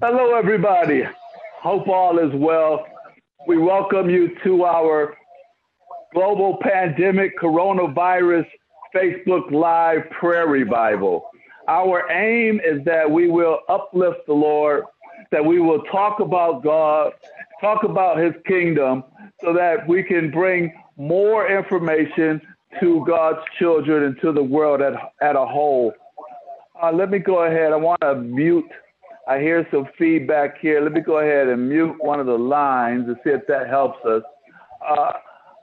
Hello, everybody. Hope all is well. We welcome you to our global pandemic coronavirus Facebook Live prayer revival. Our aim is that we will uplift the Lord, that we will talk about God, talk about his kingdom, so that we can bring more information to God's children and to the world at, at a whole. Uh, let me go ahead. I want to mute I hear some feedback here. Let me go ahead and mute one of the lines and see if that helps us. Uh,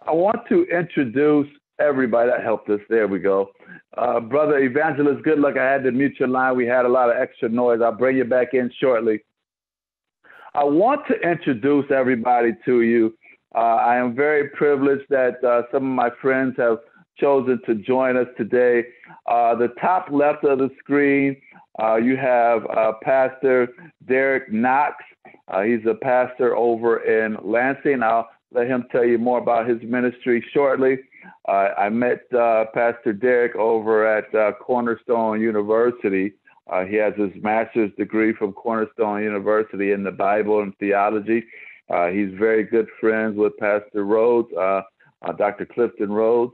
I want to introduce everybody. That helped us. There we go. Uh, Brother Evangelist, Goodluck. I had to mute your line. We had a lot of extra noise. I'll bring you back in shortly. I want to introduce everybody to you. Uh, I am very privileged that uh, some of my friends have chosen to join us today. Uh, the top left of the screen uh, you have uh, Pastor Derek Knox. Uh, he's a pastor over in Lansing. I'll let him tell you more about his ministry shortly. Uh, I met uh, Pastor Derek over at Cornerstone University. he has his master's degree from Cornerstone University in the Bible and theology. he's very good friends with Pastor Rhodes, Dr. Clifton Rhodes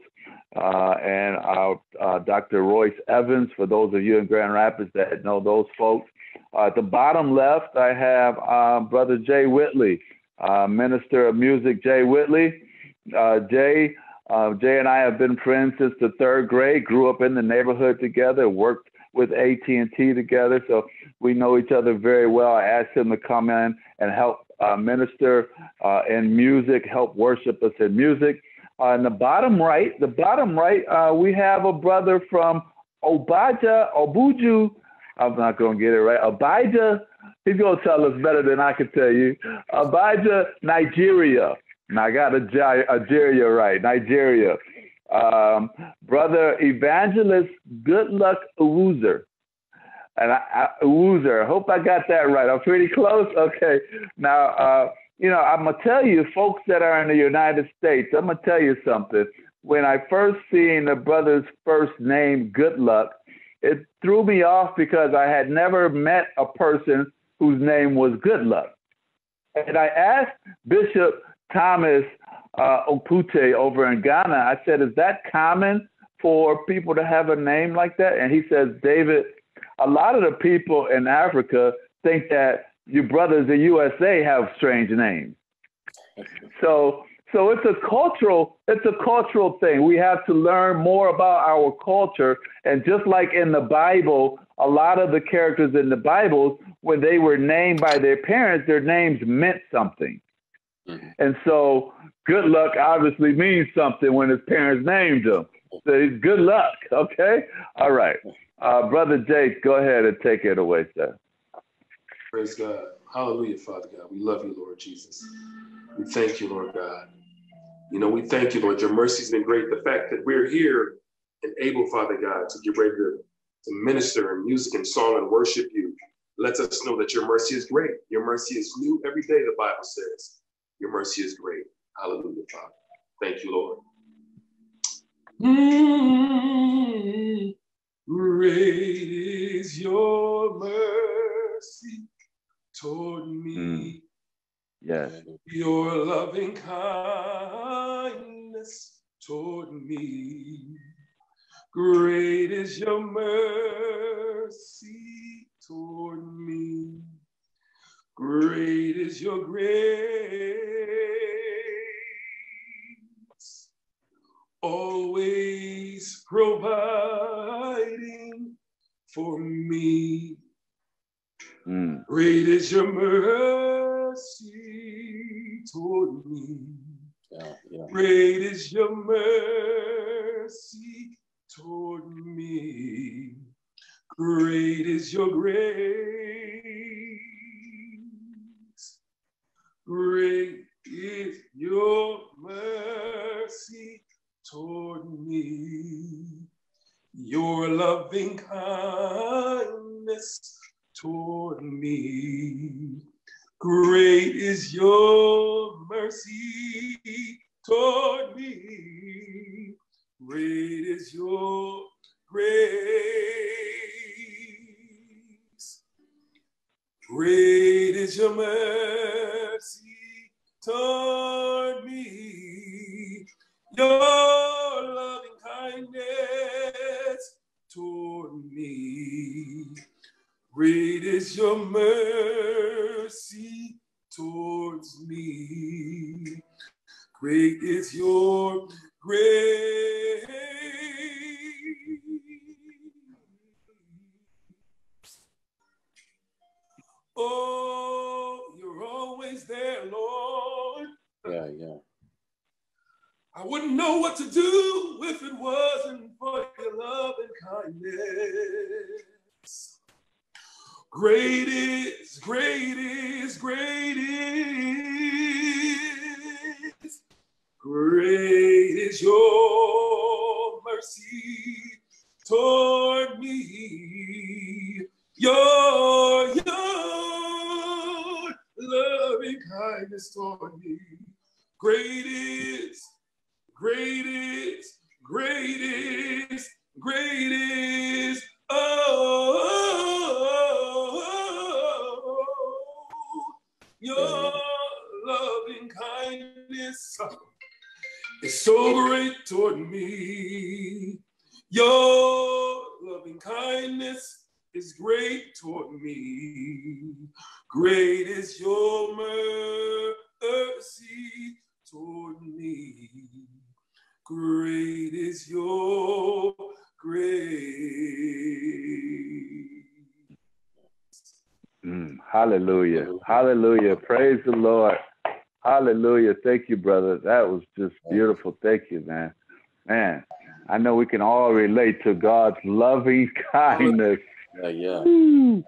uh, and our uh, Dr. Royce Evans, for those of you in Grand Rapids that know those folks. Uh, at the bottom left, I have uh, Brother Jay Whitley, uh, Minister of Music Jay Whitley. Uh, Jay, Jay and I have been friends since the third grade, grew up in the neighborhood together, worked with AT&T together, so we know each other very well. I asked him to come in and help minister in music, help worship us in music. Uh, in the bottom right, the bottom right, uh, we have a brother from Obaja, Obuju. I'm not going to get it right. Abijah, he's going to tell us better than I can tell you. Abijah, Nigeria. Now I got a Nigeria right, Nigeria. Um, brother Evangelist Goodluck Awuzer. And I, I, Awuzer, hope I got that right. I'm pretty close. Okay. Now, uh, you know, I'm gonna tell you, folks that are in the United States, I'm gonna tell you something. When I first seen the brother's first name, Goodluck, it threw me off because I had never met a person whose name was Goodluck. And I asked Bishop Thomas uh, Opute over in Ghana, I said, is that common for people to have a name like that? And he says, David, a lot of the people in Africa think that your brothers in USA have strange names. So so it's a cultural it's a cultural thing. We have to learn more about our culture. And just like in the Bible, a lot of the characters in the Bible, when they were named by their parents, their names meant something. Mm-hmm. And so good luck obviously means something when his parents named him. So good luck. Okay. All right. Uh, Brother Jay, go ahead and take it away, sir. Praise God. Hallelujah, Father God. We love you, Lord Jesus. We thank you, Lord God. You know, we thank you, Lord. Your mercy's been great. The fact that we're here and able, Father God, to get ready to, to minister in music and song and worship you lets us know that your mercy is great. Your mercy is new every day, the Bible says. Your mercy is great. Hallelujah, Father. Thank you, Lord. Mm, great is your mercy toward me. Mm. Yes. Your loving kindness toward me. Great is your mercy toward me. Great is your grace. Always providing for me. Mm. Great is your mercy toward me. Yeah, yeah. Great is your mercy toward me. Great is your grace. Great is your mercy toward me. Your loving kindness toward me. Great is your mercy toward me. Great is your grace. Great is your mercy toward me. Your loving kindness toward me. Great is your mercy towards me. Great is your grace. Oh, you're always there, Lord. Yeah, yeah. I wouldn't know what to do if it wasn't for your love and kindness. Great is, great is, great is, great is your mercy toward me. Your, your loving kindness toward me. Great is, great is, great is, great toward me. Your loving kindness is great toward me. Great is your mercy toward me. Great is your grace. Mm, hallelujah. Hallelujah. Praise the Lord. Hallelujah. Thank you, brother. That was just beautiful. Thank you, man. Man, I know we can all relate to God's loving kindness. Yeah, yeah.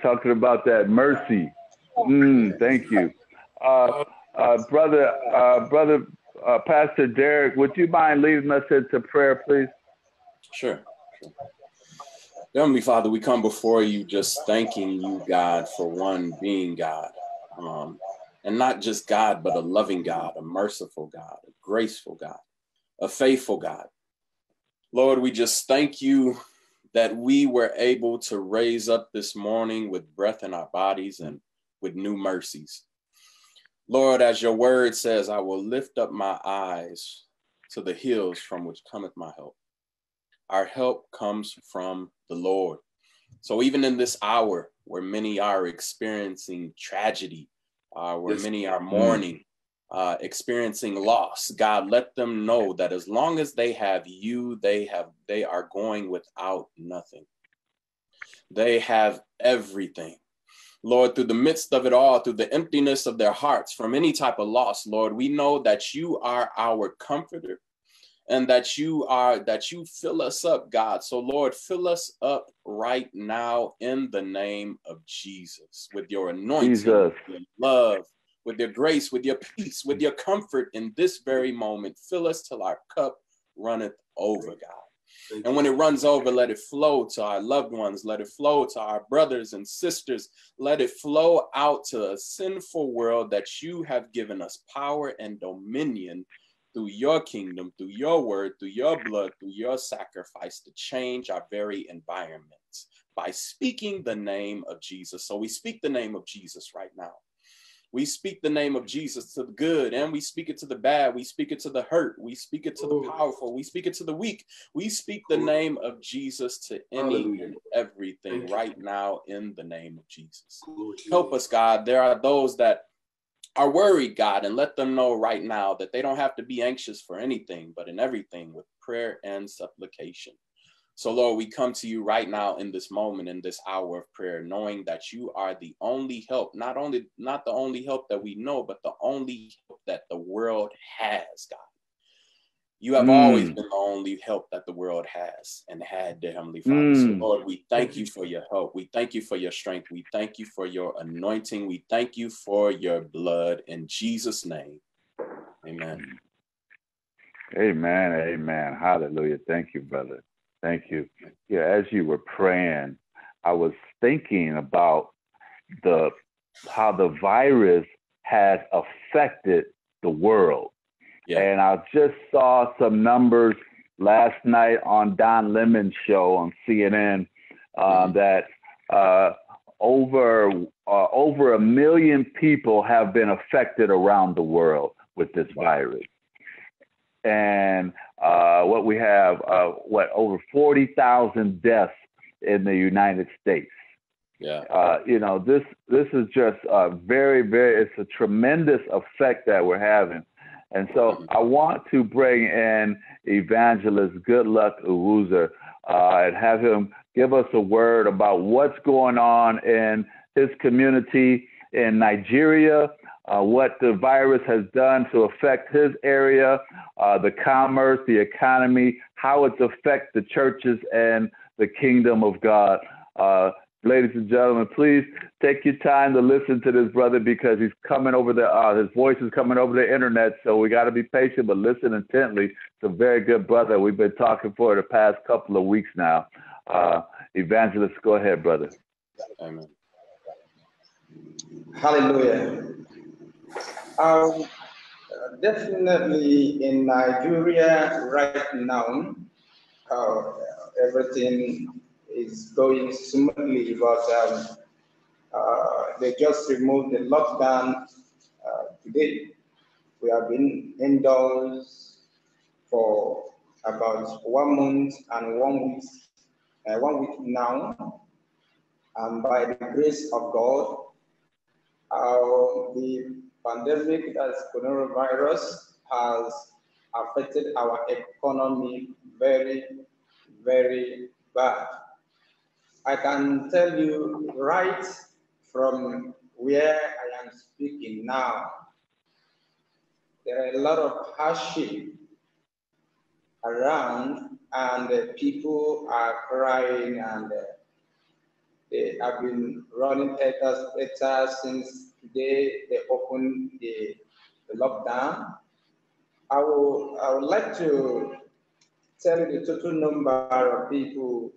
Talking about that mercy. Mm, thank you. Uh, uh, brother, uh, brother, uh, Pastor Derek, would you mind leading us into prayer, please? Sure. sure. Heavenly Father, we come before you just thanking you, God, for one being God. Um, and not just God, but a loving God, a merciful God, a graceful God, a faithful God. Lord, we just thank you that we were able to raise up this morning with breath in our bodies and with new mercies. Lord, as your word says, I will lift up my eyes to the hills from which cometh my help. Our help comes from the Lord. So even in this hour where many are experiencing tragedy, uh, where Yes. many are mourning, uh, experiencing loss, God, let them know that as long as they have you, they have they are going without nothing. They have everything. Lord, through the midst of it all, through the emptiness of their hearts from any type of loss, Lord, we know that you are our comforter and that you are that you fill us up god so lord fill us up right now in the name of jesus with your anointing Jesus. with your love with your grace with your peace with your comfort in this very moment fill us till our cup runneth over god and when it runs over, let it flow to our loved ones. Let it flow to our brothers and sisters. Let it flow out to a sinful world that you have given us power and dominion through your kingdom, through your word, through your blood, through your sacrifice to change our very environments by speaking the name of Jesus. So we speak the name of Jesus right now. We speak the name of Jesus to the good and we speak it to the bad. We speak it to the hurt. We speak it to the powerful. We speak it to the weak. We speak the name of Jesus to any and everything right now in the name of Jesus. Glory to you, Help us, God. There are those that are worried, God, and let them know right now that they don't have to be anxious for anything, but in everything with prayer and supplication. So, Lord, we come to you right now in this moment, in this hour of prayer, knowing that you are the only help, not only not the only help that we know, but the only help that the world has, God. You have Mm. always been the only help that the world has and had, dear Heavenly Father. So, Mm. Lord, we thank you for your help. We thank you for your strength. We thank you for your anointing. We thank you for your blood. In Jesus' name, amen. Amen. Amen. Hallelujah. Thank you, brother. Thank you. Yeah, as you were praying, I was thinking about the how the virus has affected the world. Yeah. And I just saw some numbers last night on Don Lemon's show on CNN uh, Mhm. that uh, over uh, over a million people have been affected around the world with this virus, and uh, what we have, uh, what over forty thousand deaths in the United States. Yeah. Uh, you know, this this is just a very, very. It's a tremendous effect that we're having, and so. I want to bring in Evangelist Goodluck Owuzer uh, and have him give us a word about what's going on in his community in Nigeria, uh, what the virus has done to affect his area, uh, the commerce, the economy, how it's affect the churches and the kingdom of God. Ladies and gentlemen, please take your time to listen to this brother because he's coming over the, uh, his voice is coming over the internet. So we got to be patient, but listen intently. It's a very good brother. We've been talking for the past couple of weeks now. Uh, evangelist, go ahead, brother. Amen. Hallelujah. Um, definitely in Nigeria right now, uh, everything is going smoothly, but um, uh, they just removed the lockdown uh, today. We have been indoors for about one month and one week, uh, one week now, and by the grace of God, uh, the pandemic as coronavirus has affected our economy very, very bad. I can tell you right from where I am speaking now, there are a lot of hardship around and people are crying and uh, they have been running better since today they opened the, the lockdown. I, will, I would like to tell you the total number of people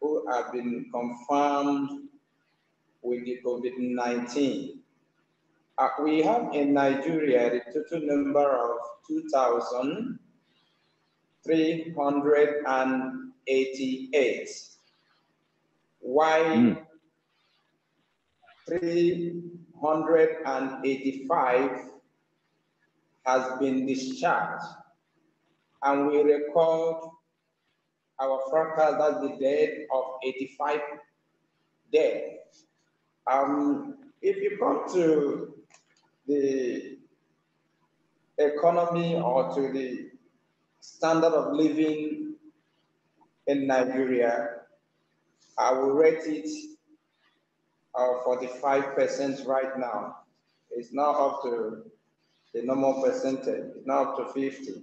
who have been confirmed with the COVID-19. Uh, we have in Nigeria the total number of 2,388. Why mm. 385 has been discharged and we record our fracas, that's the dead of 85 dead. Um, if you come to the economy or to the standard of living in Nigeria, I will rate it uh, 45% right now. It's now up to the normal percentage. It's now up to 50.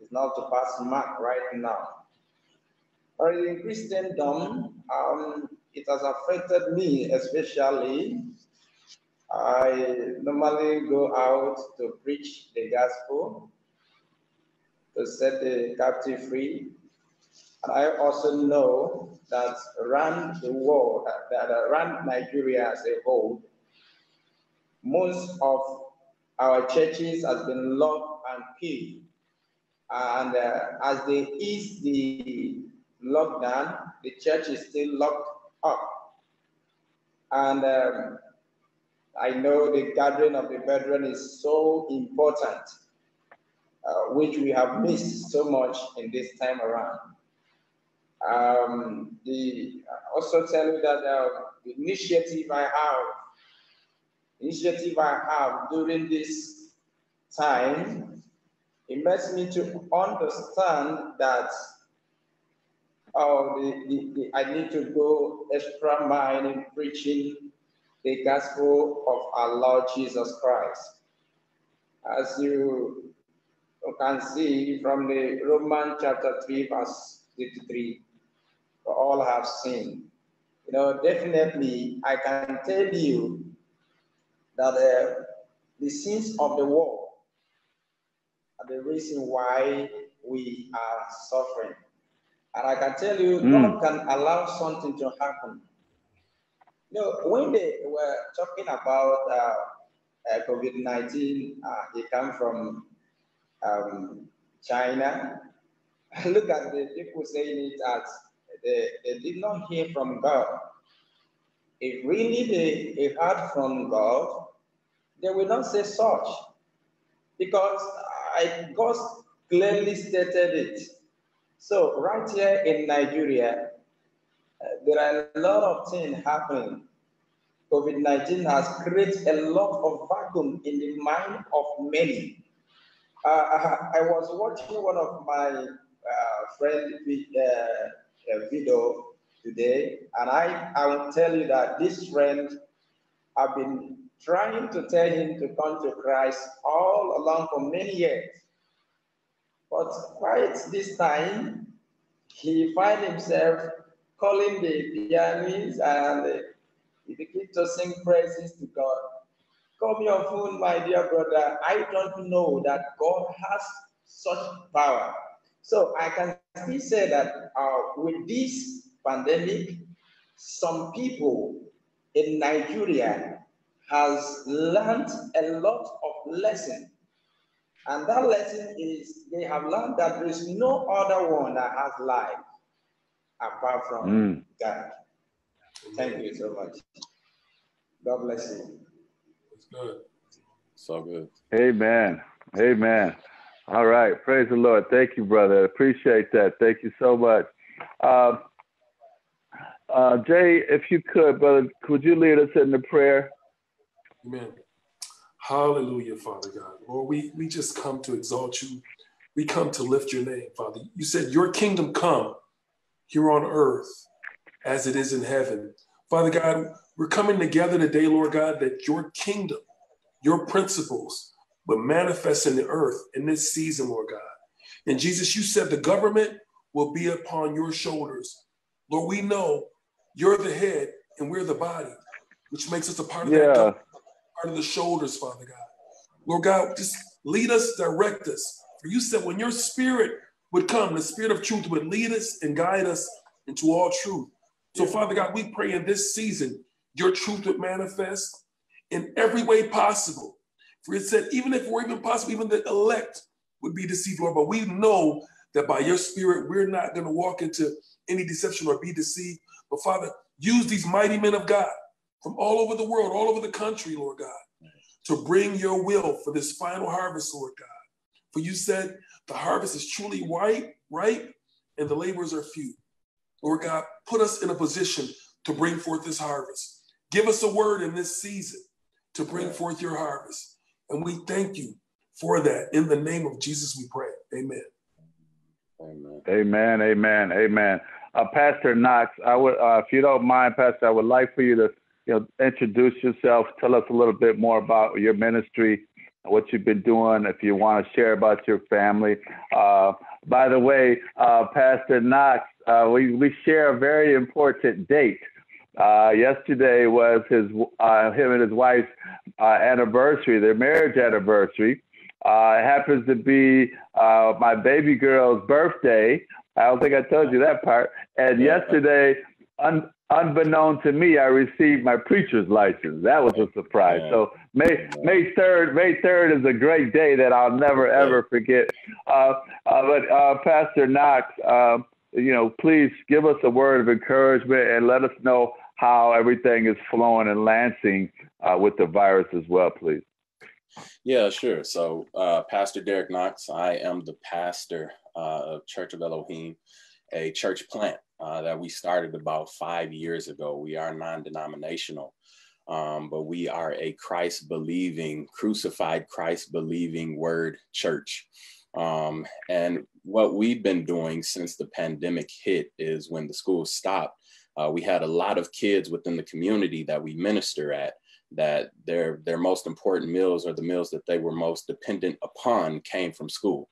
It's now to pass mark right now. In Christendom, um, it has affected me especially. I normally go out to preach the gospel, to set the captive free. And I also know that around the world, that around Nigeria as a whole, most of our churches has been locked and killed. And uh, as they ease the lockdown, the church is still locked up. And um, I know the gathering of the brethren is so important, uh, which we have missed so much in this time around. Um, the also tell you that uh, the initiative I have, initiative I have during this time, it makes me to understand that oh, the, the, the, I need to go extra mile in preaching the gospel of our Lord Jesus Christ. As you can see from the Roman chapter 3, verse 53, all have seen. You know, definitely, I can tell you that uh, the sins of the world are the reason why we are suffering. And I can tell you, mm. God can allow something to happen. You know, when they were talking about uh, uh, COVID 19, uh, it came from um, China. Look at the people saying it as they, they did not hear from God. if really they, they heard from God, they will not say such. Because I, God clearly stated it. So right here in Nigeria, uh, there are a lot of things happening. COVID-19 has created a lot of vacuum in the mind of many. Uh, I, I, was watching one of my uh, friend uh, video today, and I, I will tell you that this friend, I've been trying to tell him to come to Christ all along for many years. But quite this time, he find himself calling the pianist and he began to sing praises to God. Call me on phone, my dear brother. I don't know that God has such power. So I can still say that uh, with this pandemic, some people in Nigeria has learned a lot of lesson and that lesson is they have learned that there is no other one that has life apart from mm. God. Thank you so much. God bless you. It's good. So good. Amen. Amen. All right. Praise the Lord. Thank you, brother. Appreciate that. Thank you so much. Uh, uh, Jay, if you could, brother, could you lead us in the prayer? Amen. Hallelujah, Father God. Lord, we, we just come to exalt you. We come to lift your name, Father. You said, Your kingdom come here on earth as it is in heaven. Father God, we're coming together today, Lord God, that your kingdom, your principles will manifest in the earth in this season, Lord God. And Jesus, you said the government will be upon your shoulders. Lord, we know you're the head and we're the body, which makes us a part of yeah. that part of the shoulders, Father God. Lord God, just lead us, direct us. For you said when your spirit would come, the spirit of truth would lead us and guide us into all truth. So, Father God, we pray in this season, your truth would manifest in every way possible. For it said, even if we're even possible, even the elect would be deceived, Lord. But we know that by your spirit, we're not going to walk into any deception or be deceived. But Father, use these mighty men of God from all over the world, all over the country, Lord God, to bring your will for this final harvest, Lord God. For you said the harvest is truly white, right? And the laborers are few. Lord God, put us in a position to bring forth this harvest. Give us a word in this season to bring forth your harvest. And we thank you for that. In the name of Jesus, we pray. Amen. Amen. Amen. Amen. Amen. Uh, Pastor Knox, I would, uh, if you don't mind, Pastor, I would like for you to you know, introduce yourself. Tell us a little bit more about your ministry, what you've been doing. If you want to share about your family. Uh, by the way, uh, Pastor Knox, uh, we we share a very important date. Uh, yesterday was his uh, him and his wife's uh, anniversary, their marriage anniversary. it happens to be my baby girl's birthday. I don't think I told you that part. And yesterday, un- unbeknown to me, I received my preacher's license. That was a surprise. Yeah. So May May third, May third is a great day that I'll never ever forget. Uh, uh, but uh, Pastor Knox, um, you know, please give us a word of encouragement and let us know how everything is flowing in Lansing uh, with the virus as well, please. Yeah, sure. So, uh, Pastor Derek Knox, I am the pastor uh, of Church of Elohim, a church plant uh, that we started about five years ago. We are non denominational, um, but we are a Christ believing, crucified Christ believing word church. Um, and what we've been doing since the pandemic hit is when the schools stopped, uh, we had a lot of kids within the community that we minister at that their their most important meals or the meals that they were most dependent upon came from school.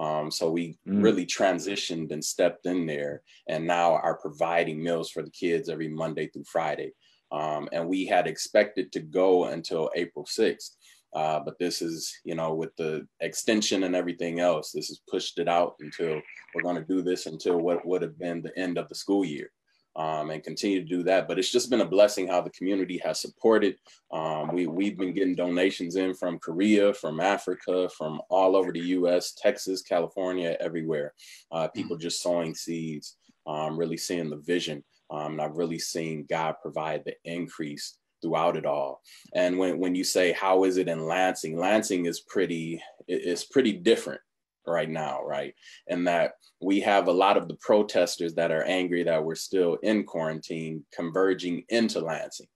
Um, so we mm. really transitioned and stepped in there and now are providing meals for the kids every Monday through Friday. Um, and we had expected to go until April 6th. Uh, but this is, you know, with the extension and everything else, this has pushed it out until we're going to do this until what would have been the end of the school year um, and continue to do that. But it's just been a blessing how the community has supported. Um, we, we've been getting donations in from Korea, from Africa, from all over the US, Texas, California, everywhere. Uh, people just sowing seeds, um, really seeing the vision Um, I've really seen God provide the increase throughout it all. And when, when you say, how is it in Lansing? Lansing is pretty, it's pretty different right now, right? And that we have a lot of the protesters that are angry that we're still in quarantine converging into Lansing.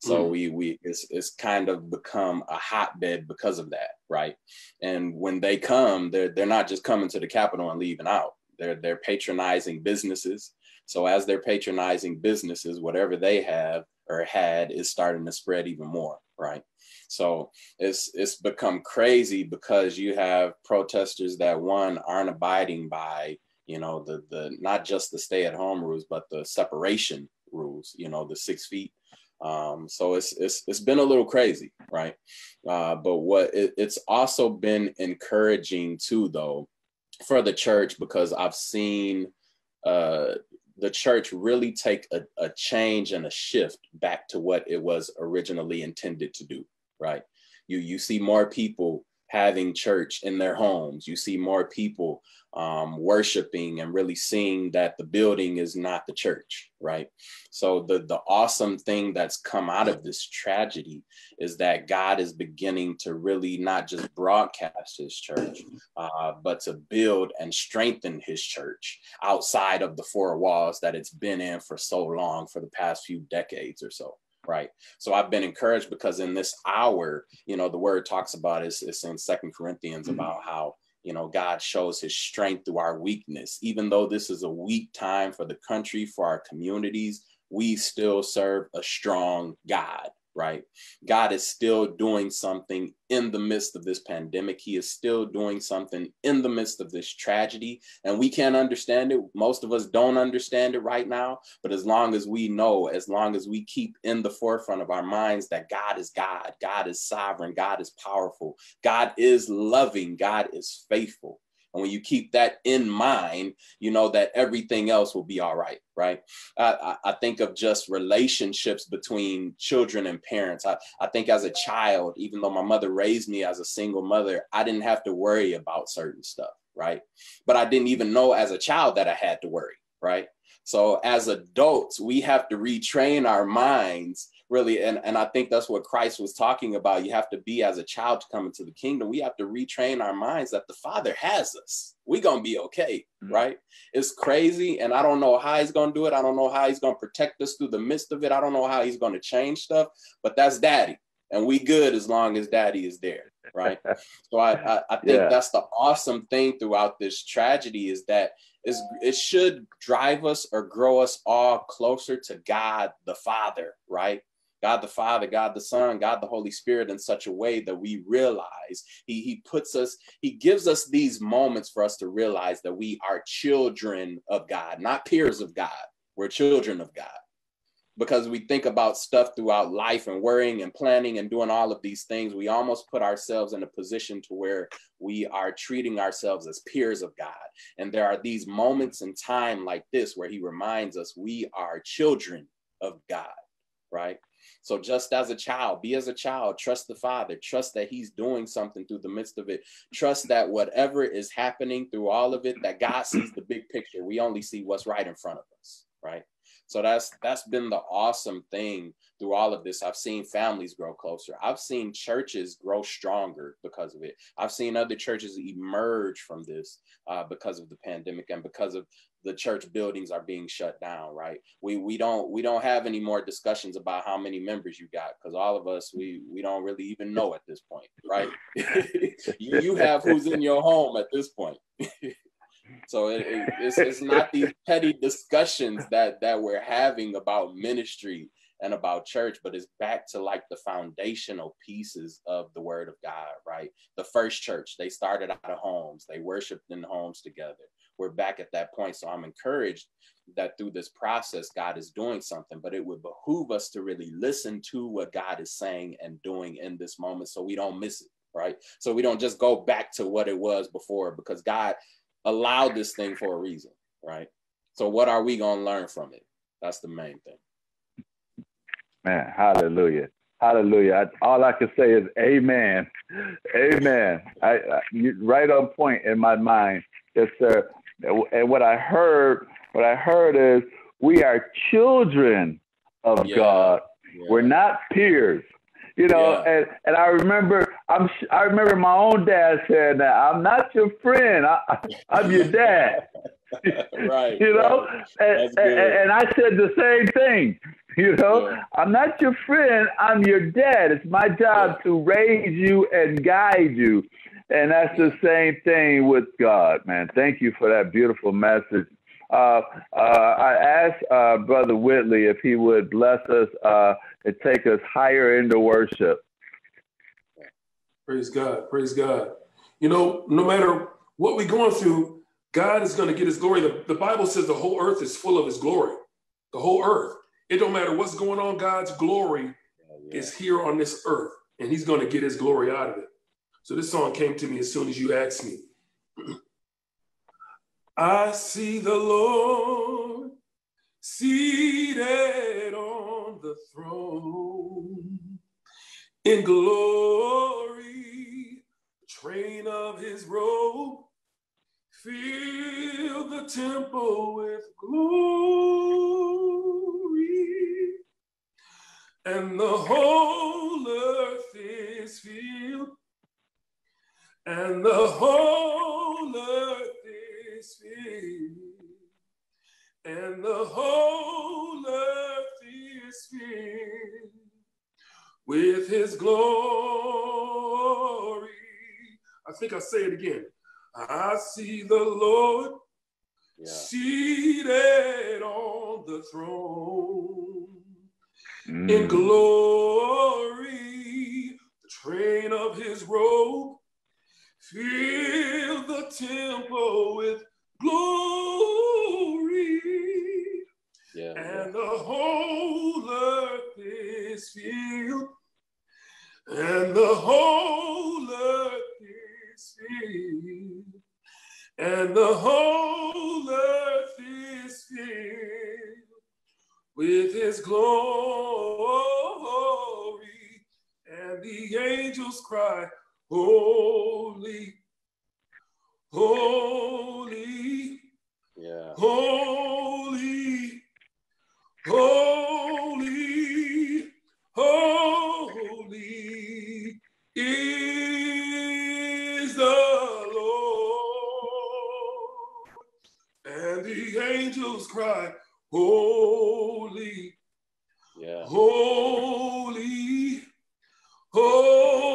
So mm. we we it's it's kind of become a hotbed because of that, right? And when they come, they're they're not just coming to the Capitol and leaving out. They're they're patronizing businesses. So as they're patronizing businesses, whatever they have or had is starting to spread even more, right? So it's it's become crazy because you have protesters that one aren't abiding by, you know, the the not just the stay at home rules, but the separation rules, you know, the six feet. Um, so it's it's it's been a little crazy, right? Uh, but what it, it's also been encouraging too, though, for the church because I've seen uh, the church really take a, a change and a shift back to what it was originally intended to do right? You you see more people having church in their homes. You see more people um, worshiping and really seeing that the building is not the church, right? So the the awesome thing that's come out of this tragedy is that God is beginning to really not just broadcast His church, uh, but to build and strengthen His church outside of the four walls that it's been in for so long, for the past few decades or so right so i've been encouraged because in this hour you know the word talks about is it's in second corinthians mm-hmm. about how you know, God shows his strength through our weakness. Even though this is a weak time for the country, for our communities, we still serve a strong God right? God is still doing something in the midst of this pandemic. He is still doing something in the midst of this tragedy. And we can't understand it. Most of us don't understand it right now. But as long as we know, as long as we keep in the forefront of our minds that God is God, God is sovereign, God is powerful, God is loving, God is faithful. And when you keep that in mind, you know that everything else will be all right, right? I, I think of just relationships between children and parents. I, I think as a child, even though my mother raised me as a single mother, I didn't have to worry about certain stuff, right? But I didn't even know as a child that I had to worry, right? So as adults, we have to retrain our minds really and, and i think that's what christ was talking about. You have to be as a child to come into the kingdom. We have to retrain our minds that the father has us. We're gonna be okay mm-hmm. right? It's crazy and i don't know how he's gonna do it. I don't know how he's gonna protect us through the midst of it. I don't know how he's gonna change stuff but that's daddy and we good as long as daddy is there right? So i i, I think yeah. that's the awesome thing throughout this tragedy is that is it should drive us or grow us all closer to god the father right God the Father, God the Son, God the Holy Spirit in such a way that we realize He, he puts us, He gives us these moments for us to realize that we are children of God, not peers of God. We're children of God. Because we think about stuff throughout life and worrying and planning and doing all of these things, we almost put ourselves in a position to where we are treating ourselves as peers of God. And there are these moments in time like this where He reminds us we are children of God, right? So just as a child, be as a child, trust the Father, trust that He's doing something through the midst of it. Trust that whatever is happening through all of it, that God sees the big picture. We only see what's right in front of us, right? So that's that's been the awesome thing through all of this. I've seen families grow closer. I've seen churches grow stronger because of it. I've seen other churches emerge from this uh, because of the pandemic and because of the church buildings are being shut down right we we don't we don't have any more discussions about how many members you got because all of us we we don't really even know at this point right you, you have who's in your home at this point so it, it, it's, it's not these petty discussions that that we're having about ministry and about church, but it's back to like the foundational pieces of the word of God, right? The first church, they started out of homes, they worshiped in homes together we're back at that point. So I'm encouraged that through this process, God is doing something, but it would behoove us to really listen to what God is saying and doing in this moment so we don't miss it, right? So we don't just go back to what it was before because God allowed this thing for a reason, right? So what are we going to learn from it? That's the main thing. Man, hallelujah. Hallelujah. All I can say is amen. Amen. I, I, right on point in my mind. Yes, sir. And what I heard, what I heard is We are children of yeah. God. Yeah. We're not peers. You know, yeah. and, and I remember I'm I remember my own dad saying that I'm not your friend. I, I'm your dad. right. you know, right. And, and, and, I said the same thing. You know, yeah. I'm not your friend. I'm your dad. It's my job yeah. to raise you and guide you. And that's the same thing with God, man. Thank you for that beautiful message. Uh, uh, I asked uh, Brother Whitley if he would bless us uh, and take us higher into worship. Praise God. Praise God. You know, no matter what we're going through, God is going to get his glory. The, the Bible says the whole earth is full of his glory. The whole earth. It don't matter what's going on, God's glory yeah, yeah. is here on this earth, and he's going to get his glory out of it. So this song came to me as soon as you asked me. I see the Lord seated on the throne in glory, train of his robe. Fill the temple with glory, and the whole earth is filled, and the whole earth is filled, and the whole earth is filled with his glory. I think I'll say it again. I see the Lord yeah. seated on the throne mm. in glory, the train of his robe fill the temple with glory. Yeah, and yeah. the whole earth is filled, and the whole and the whole earth is filled with his glory. And the angels cry, Holy, holy, yeah. holy, holy, holy is the angels cry, Holy, yeah. holy, holy,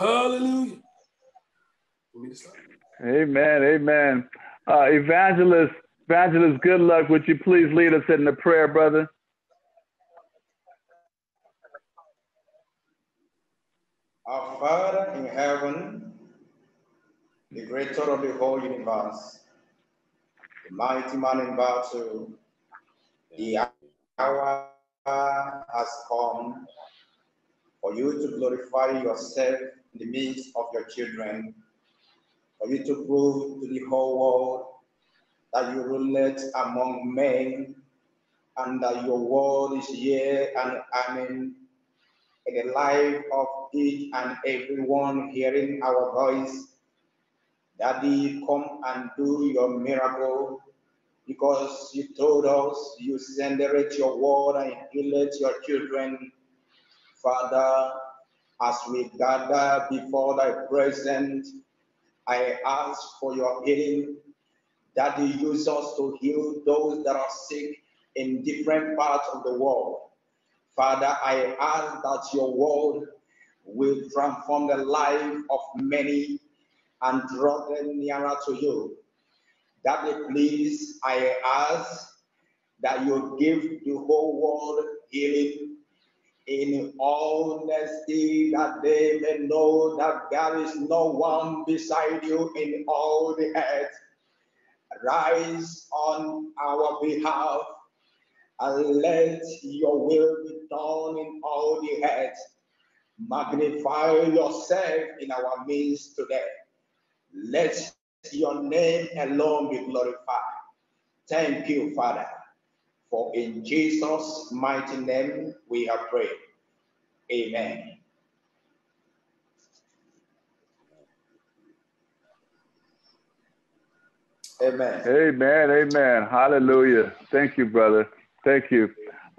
Hallelujah. Amen. Amen. Uh, evangelist, evangelist, Goodluck. Would you please lead us in the prayer, brother? Our Father in heaven, the creator of the whole universe, the mighty man in battle, the hour has come for you to glorify yourself in the midst of your children, for you to prove to the whole world that you rule among men and that your word is here and amen in the life of each and everyone hearing our voice. Daddy, come and do your miracle because you told us you send your word and heal it your children. Father, as we gather before thy presence, I ask for your healing. that you use us to heal those that are sick in different parts of the world. Father, I ask that your word will transform the life of many and draw them nearer to you. That please, I ask that you give the whole world healing in honesty, that they may know that there is no one beside you in all the earth. Rise on our behalf and let your will be done in all the earth. Magnify yourself in our midst today. Let your name alone be glorified. Thank you, Father. For in Jesus' mighty name we have prayed. Amen. Amen. Amen. Amen. Hallelujah. Thank you, brother. Thank you.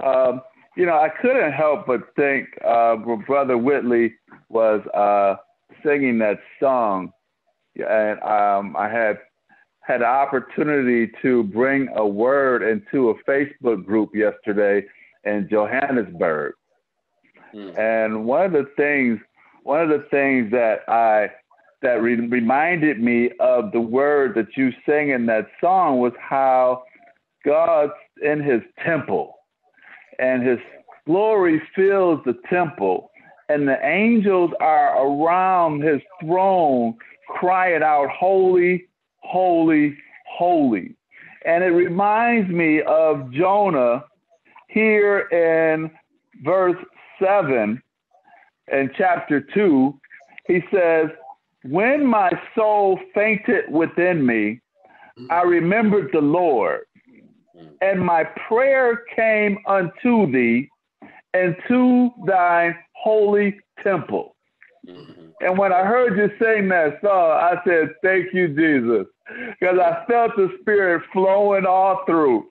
Um, you know, I couldn't help but think uh, Brother Whitley was uh, singing that song, and um, I had had an opportunity to bring a word into a Facebook group yesterday in Johannesburg. Mm. And one of the things, one of the things that I that re- reminded me of the word that you sang in that song was how God's in His temple, and His glory fills the temple, and the angels are around His throne, crying out, "Holy, holy, holy. And it reminds me of Jonah here in verse 7 in chapter 2. He says, When my soul fainted within me, I remembered the Lord, and my prayer came unto thee and to thy holy temple. Mm-hmm. And when I heard you sing that song, I said, Thank you, Jesus, because I felt the Spirit flowing all through.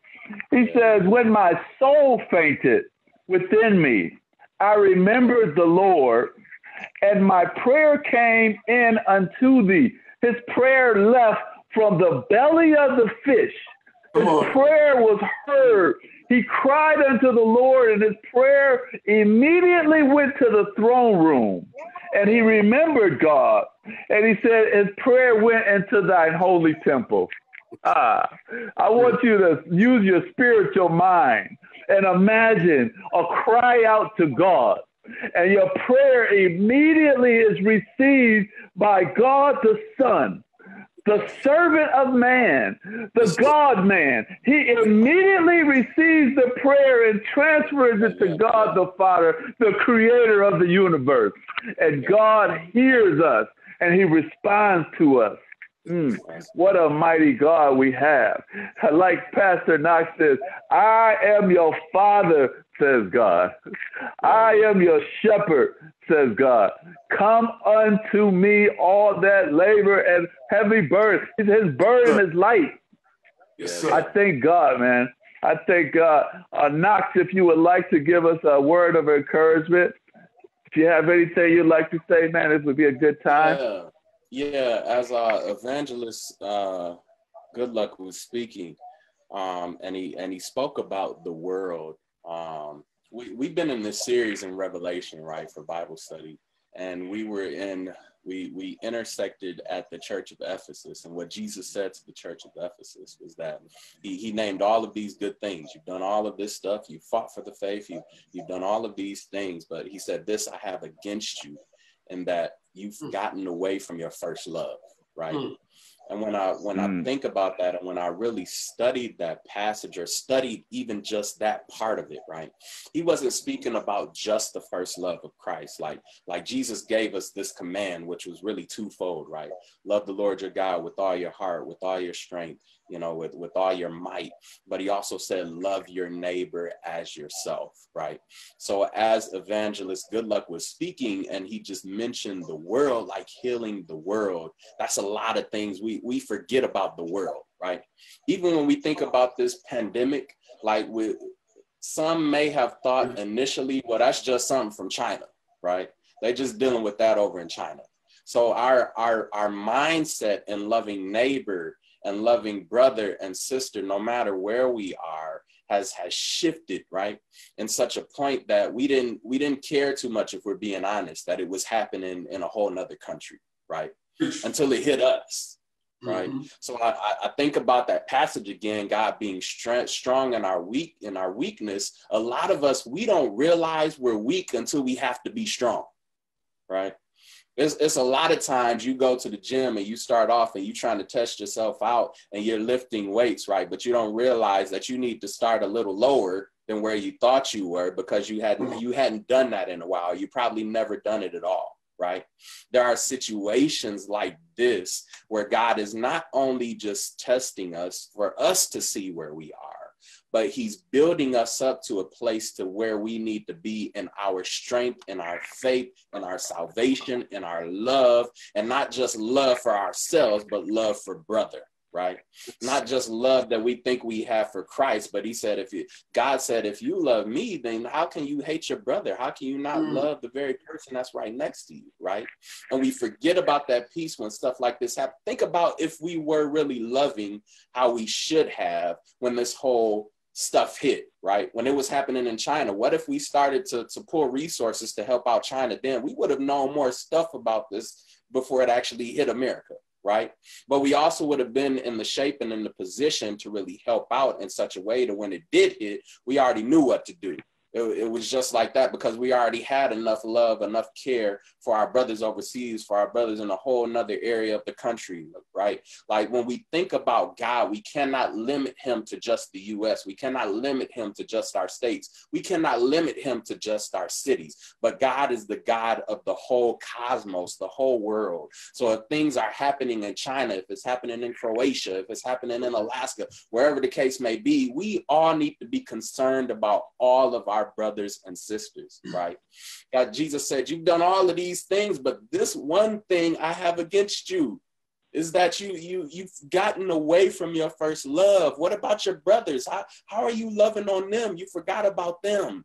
He says, When my soul fainted within me, I remembered the Lord, and my prayer came in unto thee. His prayer left from the belly of the fish. His prayer was heard. He cried unto the Lord, and his prayer immediately went to the throne room and he remembered God. And he said, his prayer went into thine holy temple. Ah, I want you to use your spiritual mind and imagine a cry out to God. And your prayer immediately is received by God the Son the servant of man, the God man, he immediately receives the prayer and transfers it to God the Father, the creator of the universe. And God hears us and he responds to us. Mm, what a mighty God we have. Like Pastor Knox says, I am your father, says God. I am your shepherd, says God. Come unto me, all that labor and heavy burden. His burden is light. Yes, I thank God, man. I thank God. Uh, Knox, if you would like to give us a word of encouragement, if you have anything you'd like to say, man, this would be a good time. Yeah. Yeah, as uh, evangelist uh, Goodluck was speaking, um, and he and he spoke about the world. Um, we we've been in this series in Revelation, right, for Bible study, and we were in we we intersected at the church of Ephesus, and what Jesus said to the church of Ephesus was that he, he named all of these good things. You've done all of this stuff. You fought for the faith. You you've done all of these things, but he said, "This I have against you." and that you've mm. gotten away from your first love, right? Mm. And when I when mm. I think about that, and when I really studied that passage or studied even just that part of it, right? He wasn't speaking about just the first love of Christ. Like like Jesus gave us this command, which was really twofold, right? Love the Lord your God with all your heart, with all your strength, you know, with, with all your might. But he also said, love your neighbor as yourself, right? So as evangelist Goodluck was speaking and he just mentioned the world, like healing the world, that's a lot of things we, we forget about the world, right? Even when we think about this pandemic, like with some may have thought mm-hmm. initially, well, that's just something from China, right? They're just dealing with that over in China. So our our our mindset in loving neighbor and loving brother and sister, no matter where we are, has has shifted right? In such a point that we didn't we didn't care too much if we're being honest that it was happening in a whole nother country right? Until it hit us right? Mm-hmm. so I, I think about that passage again god being strength, strong in our weak in our weakness. A lot of us we don't realize we're weak until we have to be strong right it's, it's a lot of times you go to the gym and you start off and you trying to test yourself out and you're lifting weights, right? But you don't realize that you need to start a little lower than where you thought you were because you hadn't mm-hmm. you hadn't done that in a while. You probably never done it at all right? There are situations like this where God is not only just testing us for us to see where we are, but he's building us up to a place to where we need to be in our strength in our faith in our salvation in our love and not just love for ourselves but love for brother right? Not just love that we think we have for christ but he said if you god said if you love me then how can you hate your brother? How can you not mm. love the very person that's right next to you right? And we forget about that piece when stuff like this happen think about if we were really loving how we should have when this whole stuff hit, right? When it was happening in China, what if we started to, to pull resources to help out China then? We would have known more stuff about this before it actually hit America, right? But we also would have been in the shape and in the position to really help out in such a way that when it did hit, we already knew what to do. It, it, was just like that because we already had enough love, enough care for our brothers overseas, for our brothers in a whole another area of the country, right? Like when we think about God, we cannot limit him to just the US. We cannot limit him to just our states. We cannot limit him to just our cities. But God is the God of the whole cosmos, the whole world. So if things are happening in China, if it's happening in Croatia, if it's happening in Alaska, wherever the case may be, we all need to be concerned about all of our our brothers and sisters, right? God, Jesus said, You've done all of these things, but this one thing I have against you is that you you you've gotten away from your first love. What about your brothers? How, how are you loving on them? You forgot about them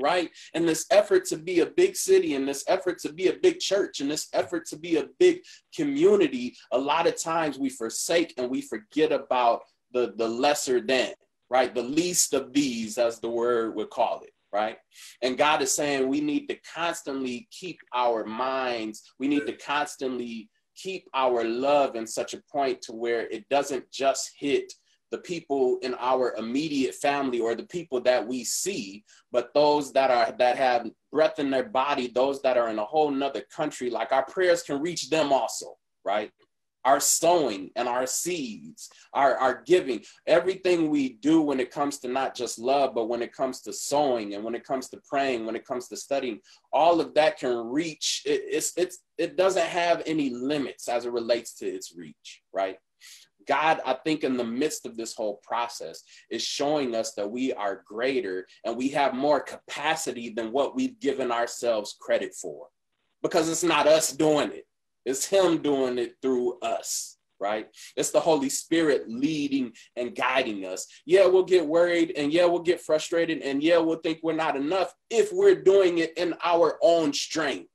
right? And this effort to be a big city and this effort to be a big church and this effort to be a big community, a lot of times we forsake and we forget about the, the lesser than, right? The least of these, as the word would call it, right? And God is saying we need to constantly keep our minds, we need to constantly keep our love in such a point to where it doesn't just hit the people in our immediate family or the people that we see but those that are that have breath in their body those that are in a whole nother country like our prayers can reach them also right our sowing and our seeds, our, our giving, everything we do when it comes to not just love, but when it comes to sowing and when it comes to praying, when it comes to studying, all of that can reach. It, it's, it's, it doesn't have any limits as it relates to its reach, right? God, I think, in the midst of this whole process, is showing us that we are greater and we have more capacity than what we've given ourselves credit for because it's not us doing it it's Him doing it through us, right? It's the Holy Spirit leading and guiding us. Yeah, we'll get worried and yeah, we'll get frustrated and yeah, we'll think we're not enough if we're doing it in our own strength.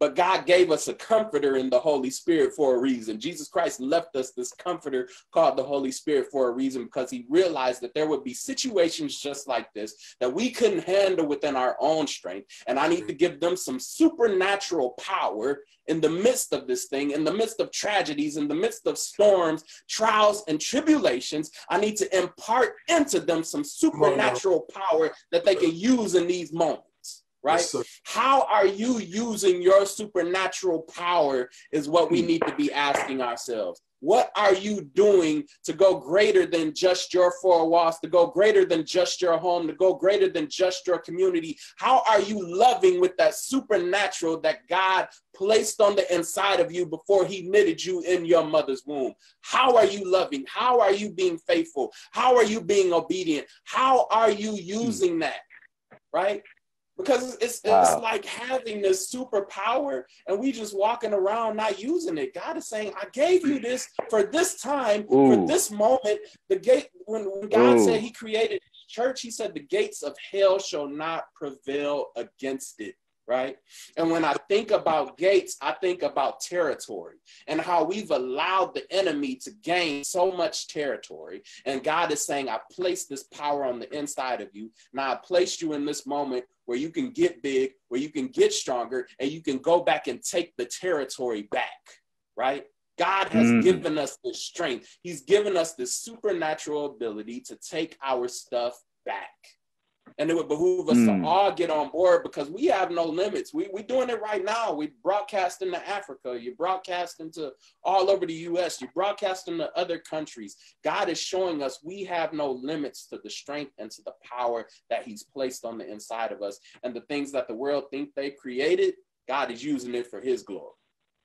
But God gave us a comforter in the Holy Spirit for a reason. Jesus Christ left us this comforter called the Holy Spirit for a reason because he realized that there would be situations just like this that we couldn't handle within our own strength. And I need to give them some supernatural power in the midst of this thing, in the midst of tragedies, in the midst of storms, trials, and tribulations. I need to impart into them some supernatural power that they can use in these moments right? Yes, How are you using your supernatural power is what we hmm. need to be asking ourselves. What are you doing to go greater than just your four walls, to go greater than just your home, to go greater than just your community? How are you loving with that supernatural that God placed on the inside of you before He knitted you in your mother's womb? How are you loving? How are you being faithful? How are you being obedient? How are you hmm. using that? Right? Because it's, wow. it's like having this superpower and we just walking around not using it. God is saying, I gave you this for this time, Ooh. for this moment. The gate, when, when God Ooh. said he created church, he said, the gates of hell shall not prevail against it. Right? And when I think about gates, I think about territory and how we've allowed the enemy to gain so much territory. And God is saying, I placed this power on the inside of you. Now I placed you in this moment where you can get big, where you can get stronger, and you can go back and take the territory back, right? God has mm. given us the strength. He's given us the supernatural ability to take our stuff back. And it would behoove us mm. to hmm. all get on board because we have no limits. We, we're doing it right now. We broadcasting to Africa. You're broadcasting to all over the US. You're broadcasting to other countries. God is showing us we have no limits to the strength and to the power that He's placed on the inside of us. And the things that the world think they created, God is using it for His glory.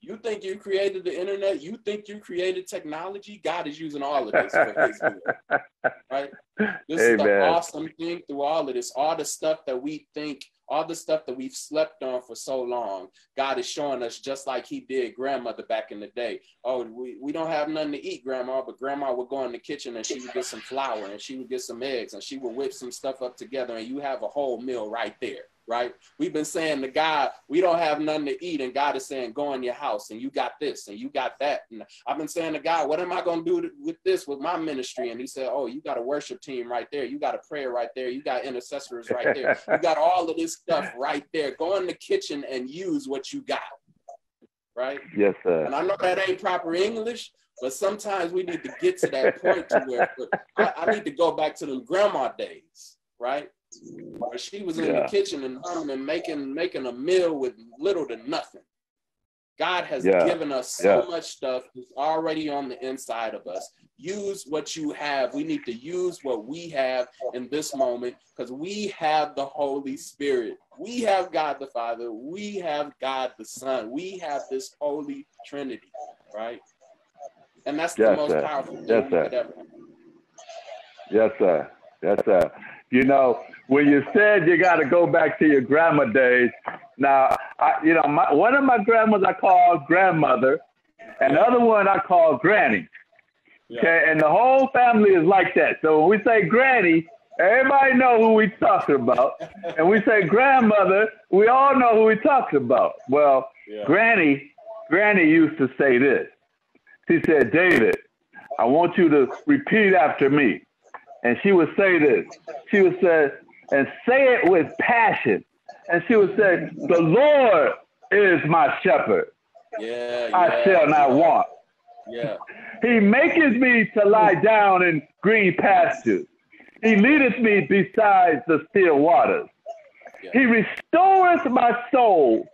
You think you created the internet? You think you created technology? God is using all of this for His good, right? This Amen. is the awesome thing through all of this. All the stuff that we think, all the stuff that we've slept on for so long, God is showing us just like He did grandmother back in the day. Oh, we, we don't have nothing to eat, grandma, but grandma would go in the kitchen and she would get some flour and she would get some eggs and she would whip some stuff up together and you have a whole meal right there right? We've been saying to God, we don't have nothing to eat, and God is saying, go in your house, and you got this, and you got that. And I've been saying to God, what am I going to do with this with my ministry? And He said, oh, you got a worship team right there, you got a prayer right there, you got intercessors right there, you got all of this stuff right there. Go in the kitchen and use what you got, right? Yes, sir. And I know that ain't proper English. But sometimes we need to get to that point to where I, I need to go back to them grandma days, right? Where she was in yeah. the kitchen and humming and making making a meal with little to nothing. God has yeah. given us so yeah. much stuff that's already on the inside of us. Use what you have. We need to use what we have in this moment because we have the Holy Spirit. We have God the Father. We have God the Son. We have this Holy Trinity, right? And that's yes, the most sir. powerful thing yes, could ever. Yes, sir. Yes, sir. You know, when you said you got to go back to your grandma days, now, I, you know, my, one of my grandmas I call grandmother, and the other one I call granny. Yeah. Okay, and the whole family is like that. So when we say granny, everybody know who we talking about, and we say grandmother, we all know who we talking about. Well, yeah. granny, granny used to say this. She said, David, I want you to repeat after me and she would say this. She would say, and say it with passion. And she would say, The Lord is my shepherd. Yeah, I yeah, shall not yeah. want. Yeah. He maketh me to lie down in green pastures. He leadeth me beside the still waters. Yeah. He restoreth my soul.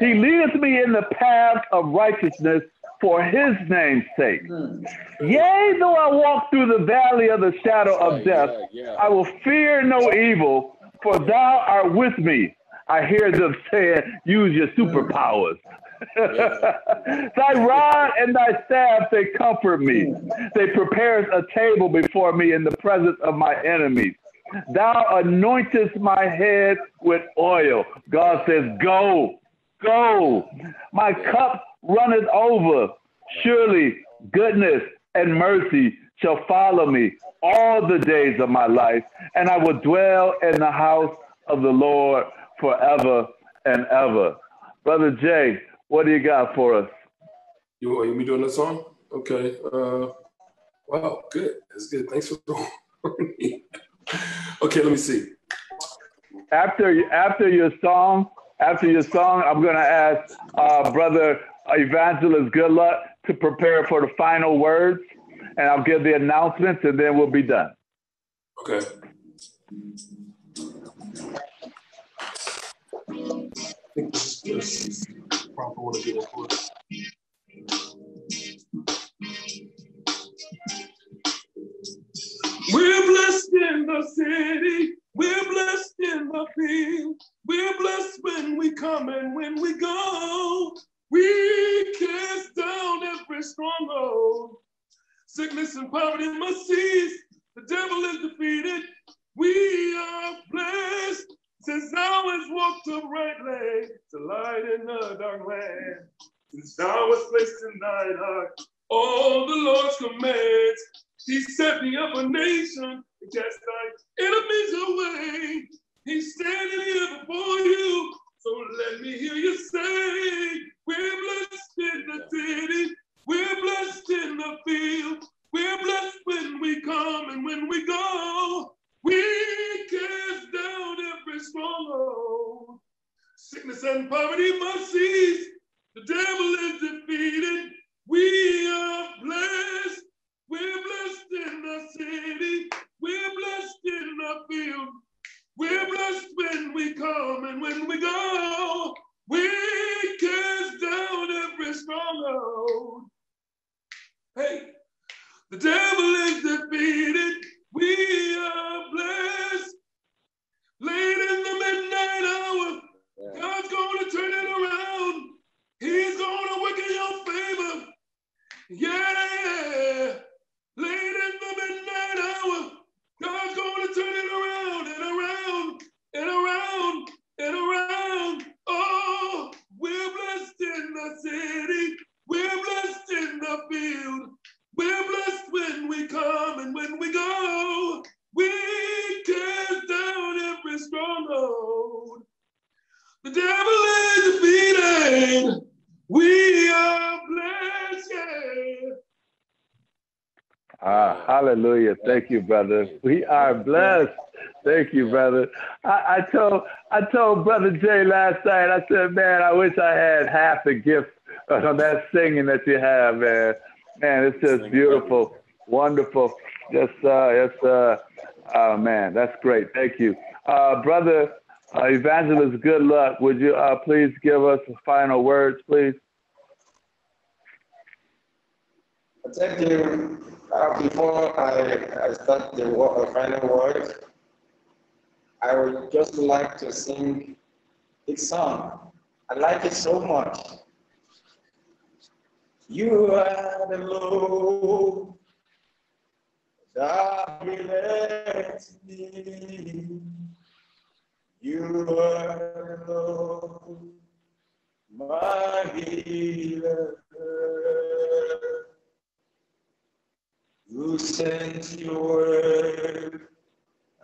He leadeth me in the path of righteousness for his name's sake. Mm. Yea, though I walk through the valley of the shadow of death, yeah, yeah. I will fear no evil, for thou art with me. I hear them saying, use your superpowers. thy rod and thy staff, they comfort me. They prepare a table before me in the presence of my enemies. Thou anointest my head with oil. God says, Go, go. My cup runneth over. Surely goodness and mercy shall follow me all the days of my life, and I will dwell in the house of the Lord forever and ever. Brother Jay, what do you got for us? You want me doing the song? Okay. Uh, wow, good. That's good. Thanks for throwing Okay, let me see. After after your song, after your song, I'm gonna ask uh, Brother Evangelist Goodluck to prepare for the final words, and I'll give the announcements, and then we'll be done. Okay. We're blessed in the city. We're blessed in the field. We're blessed when we come and when we go. We cast down every stronghold. Sickness and poverty must cease. The devil is defeated. We are blessed since thou hast walked uprightly to light in the dark land. Since thou was placed in thine heart all the Lord's commands. He set me up a nation and cast thy enemies away. He's standing here before you, so let me hear you say, we're blessed in the city, we're blessed in the field, we're blessed when we come and when we go. We cast down every stronghold. Sickness and poverty must cease. The devil is defeated. We are blessed. We're blessed in the city. We're blessed in the field. We're blessed when we come and when we go. You, brother. We are blessed. Thank you, brother. I, I told I told Brother Jay last night, I said, man, I wish I had half the gift of that singing that you have, man. Man, it's just beautiful, wonderful. Just uh it's uh oh man, that's great. Thank you. Uh brother uh, Evangelist, Goodluck. Would you uh, please give us final words, please? Thank you. Uh, before I, I start the final word, I would just like to sing a song. I like it so much. You are the Lord that let me. You are the Lord, my healer. You sent your word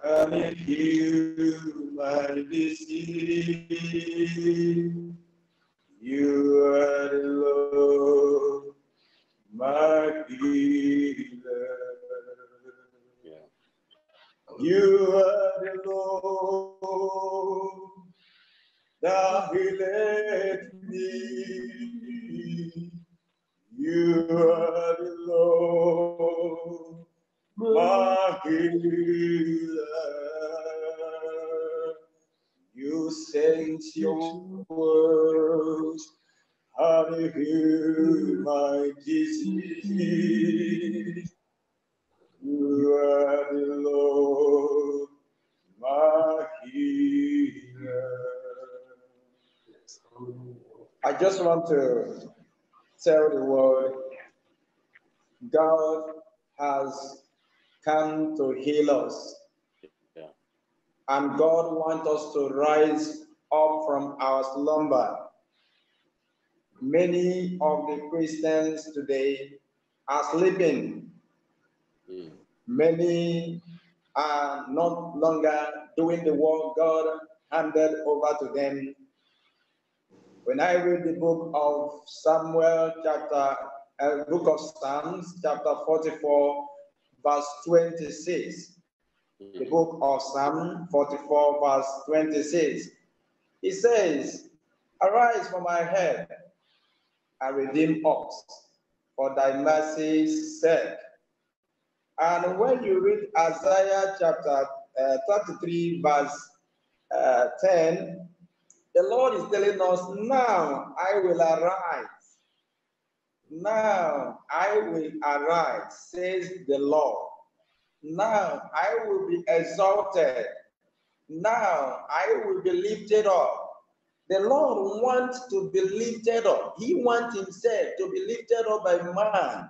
and it healed my disease. You are the Lord, my healer. Yeah. You want to tell the world God has come to heal us. Yeah. And God wants us to rise up from our slumber. Many of the Christians today are sleeping. Mm. Many are no longer doing the work God handed over to them. When I read the book of Samuel, chapter, uh, book of Psalms, chapter 44, verse 26, the book of Psalm 44, verse 26, it says, Arise from my head and redeem us for thy mercy's sake. And when you read Isaiah chapter uh, 33, verse uh, 10, the Lord is telling us, Now I will arise. Now I will arise, says the Lord. Now I will be exalted. Now I will be lifted up. The Lord wants to be lifted up. He wants himself to be lifted up by man.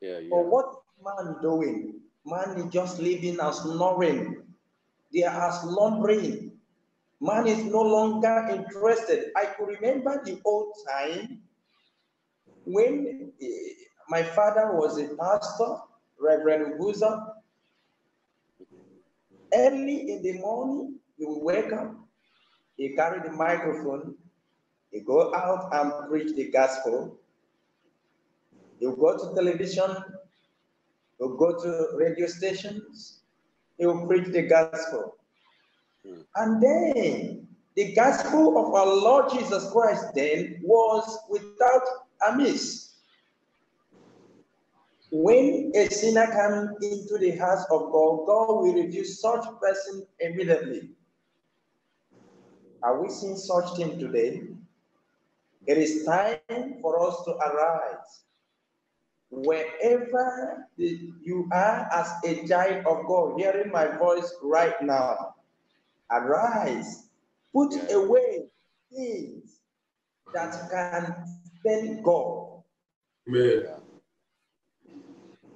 Yeah, yeah. But what is man doing? Man is just living and snoring. They are slumbering. Man is no longer interested. I could remember the old time when eh, my father was a pastor, Reverend Uguza. Early in the morning, he will wake up. he carry the microphone, he go out and preach the gospel. He'll go to television, he'll go to radio stations, he'll preach the gospel. Mm. And then the gospel of our Lord Jesus Christ then was without a miss. When a sinner comes into the house of God, God will review such person immediately. Are we seeing such thing today? It is time for us to arise. Wherever you are as a child of God, hearing my voice right now, arise, put away things that can offend God. Amen.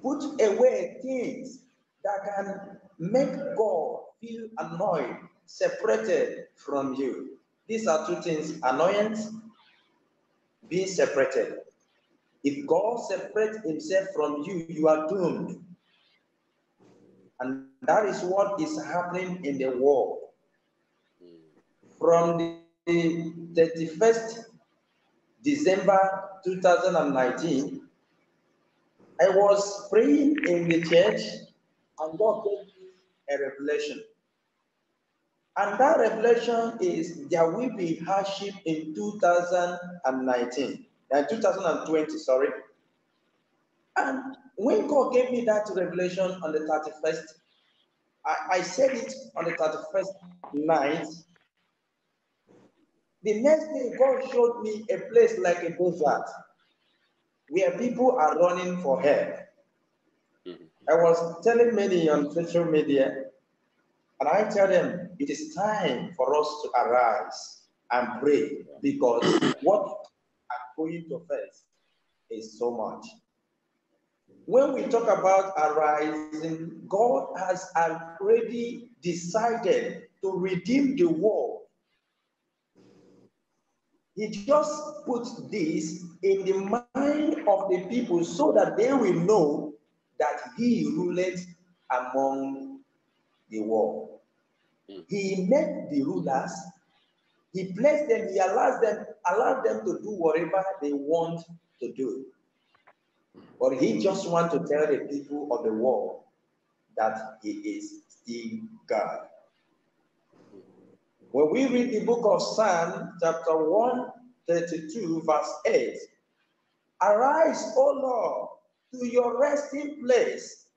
Put away things that can make God feel annoyed, separated from you. These are two things annoyance, being separated. If God separates himself from you, you are doomed. And that is what is happening in the world. From the 31st December 2019, I was praying in the church and God gave me a revelation. And that revelation is there will be hardship in 2019, uh, 2020, sorry. And when God gave me that revelation on the 31st, I, I said it on the 31st night. The next day, God showed me a place like a desert where people are running for help. Mm-hmm. I was telling many on social media, and I tell them it is time for us to arise and pray because what I'm going to face is so much. When we talk about arising, God has already decided to redeem the world he just puts this in the mind of the people so that they will know that he ruleth among the world. Mm. He made the rulers, he placed them, he allows them, allowed them to do whatever they want to do. But he just wants to tell the people of the world that he is still God. When we read the book of Psalm, chapter 132, verse 8, Arise, O Lord, to your resting place,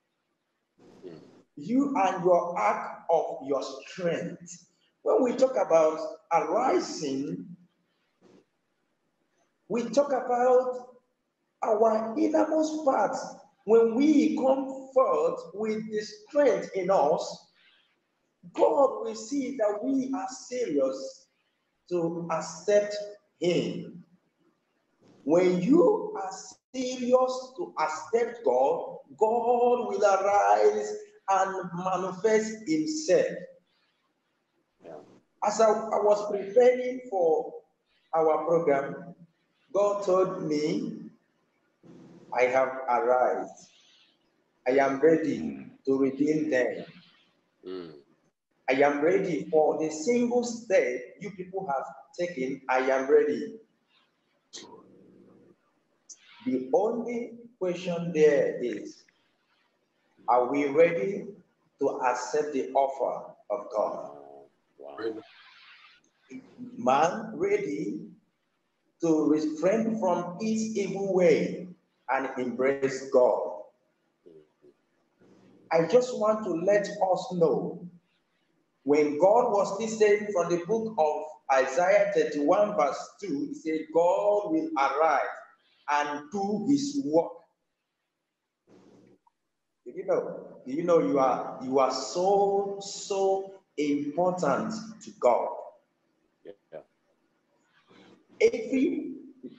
you and your ark of your strength. When we talk about arising, we talk about our innermost parts when we come forth with the strength in us God will see that we are serious to accept Him. When you are serious to accept God, God will arise and manifest Himself. As I, I was preparing for our program, God told me, I have arrived. I am ready to redeem them. Mm. I am ready for the single step you people have taken. I am ready. The only question there is Are we ready to accept the offer of God? Man ready to refrain from his evil way and embrace God. I just want to let us know when God was listening from the book of Isaiah 31, verse 2, he said, God will arise and do his work. Did you know? Do you know you are you are so so important to God? Yeah. Every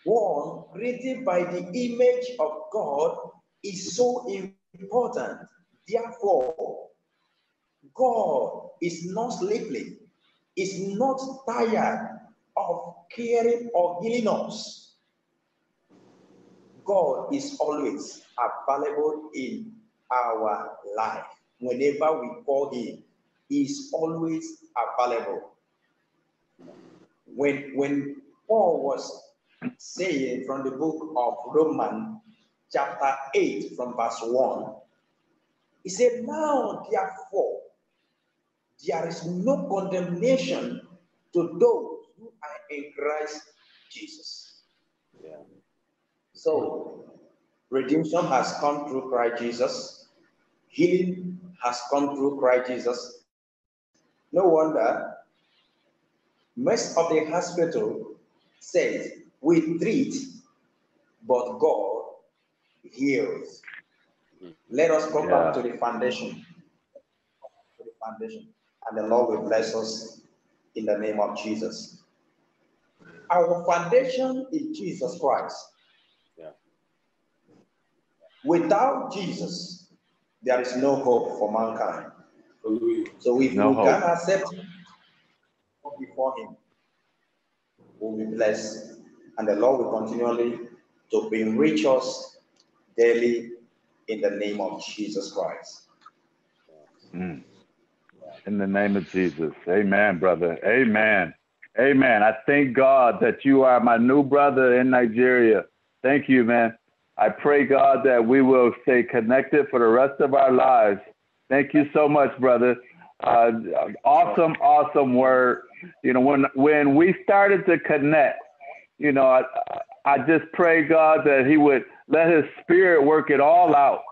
one created by the image of God is so important. Therefore, God is not sleeping, is not tired of caring or healing us. God is always available in our life. Whenever we call him, he is always available. When, when Paul was saying from the book of Romans, chapter 8, from verse 1, he said, Now, therefore, there is no condemnation to those who are in Christ Jesus. Yeah. So, redemption has come through Christ Jesus, healing has come through Christ Jesus. No wonder most of the hospital says we treat, but God heals. Hmm. Let us come yeah. back to the foundation. To the foundation. And the Lord will bless us in the name of Jesus. Our foundation is Jesus Christ. Yeah. Without Jesus, there is no hope for mankind. So if no we hope. can accept him before him, we'll be blessed. And the Lord will continually to enrich us daily in the name of Jesus Christ. Mm. In the name of Jesus. Amen, brother. Amen. Amen. I thank God that you are my new brother in Nigeria. Thank you, man. I pray, God, that we will stay connected for the rest of our lives. Thank you so much, brother. Uh, awesome, awesome word. You know, when when we started to connect, you know, I, I just pray God that He would let His Spirit work it all out.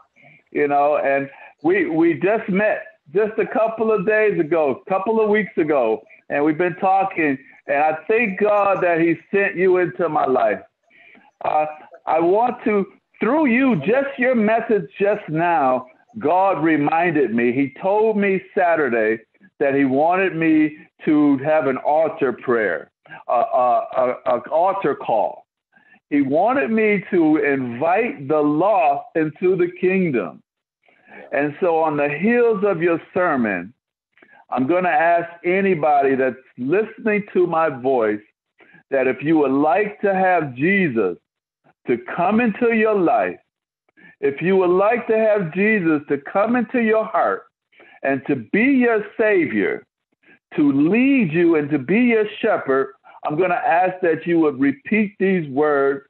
You know, and we we just met just a couple of days ago, a couple of weeks ago, and we've been talking. And I thank God that He sent you into my life. Uh, I want to, through you, just your message just now, God reminded me. He told me Saturday that He wanted me to have an altar prayer, an uh, altar call. He wanted me to invite the lost into the kingdom. And so, on the heels of your sermon, I'm going to ask anybody that's listening to my voice that if you would like to have Jesus to come into your life, if you would like to have Jesus to come into your heart and to be your Savior, to lead you and to be your shepherd, I'm going to ask that you would repeat these words,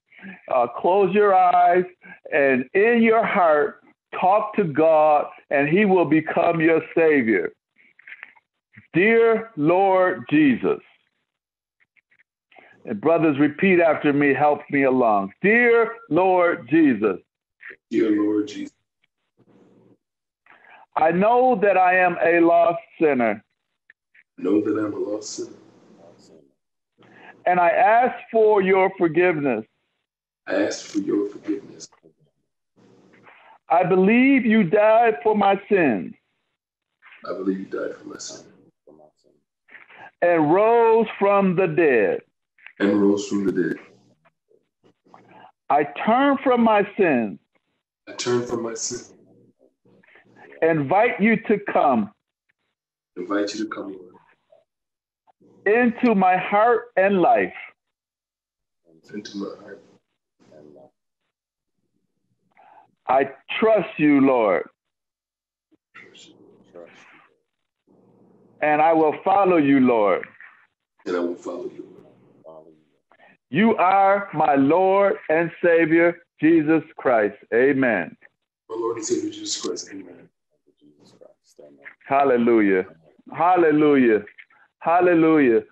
uh, close your eyes, and in your heart, talk to God, and He will become your Savior. Dear Lord Jesus, and brothers, repeat after me, help me along. Dear Lord Jesus. Dear Lord Jesus. I know that I am a lost sinner. Know that I'm a lost sinner. And I ask for your forgiveness. I ask for your forgiveness. I believe you died for my sins. I believe you died for my sins. And rose from the dead. And rose from the dead. I turn from my sins. I turn from my sins. Invite you to come. Invite you to come, Lord. Into my heart and life. Into my heart I trust you, Lord. And I will follow you, Lord. And I will follow you. You are my Lord and Savior, Jesus Christ. Amen. My Lord and Savior, Jesus Christ. Amen. Hallelujah. Hallelujah. Hallelujah.